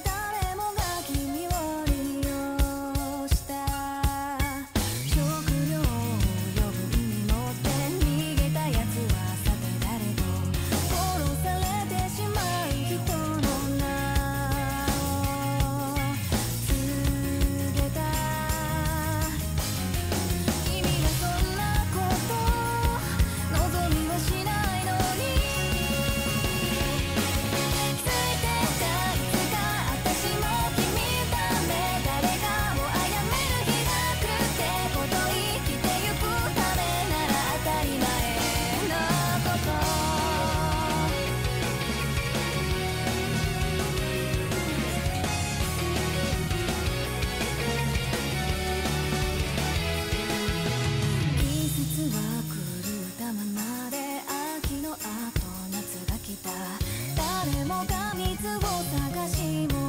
体を探し